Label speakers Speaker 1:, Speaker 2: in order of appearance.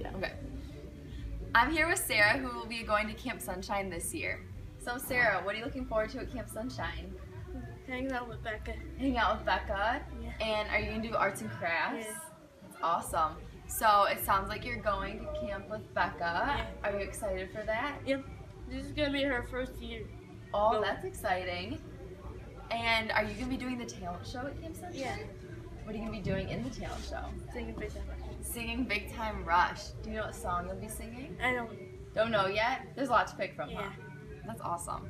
Speaker 1: Yeah. Okay. I'm here with Sarah, who will be going to Camp Sunshine this year. So, Sarah, what are you looking forward to at Camp Sunshine?
Speaker 2: Hanging out with Becca.
Speaker 1: Hang out with Becca.
Speaker 2: Yeah.
Speaker 1: And are you going to do arts and crafts?
Speaker 2: Yeah.
Speaker 1: That's awesome. So, it sounds like you're going to camp with Becca.
Speaker 2: Yeah.
Speaker 1: Are you excited for that?
Speaker 2: Yep. This is gonna be her first year.
Speaker 1: Oh,
Speaker 2: Go.
Speaker 1: that's exciting. And are you going to be doing the talent show at Camp Sunshine?
Speaker 2: Yeah.
Speaker 1: What are you going to be doing in the talent show?
Speaker 2: Singing Big Time Rush.
Speaker 1: Singing Big Time Rush. Do you know what song you'll be singing?
Speaker 2: I don't.
Speaker 1: Don't know yet? There's a lot to pick from,
Speaker 2: Yeah.
Speaker 1: huh? That's awesome.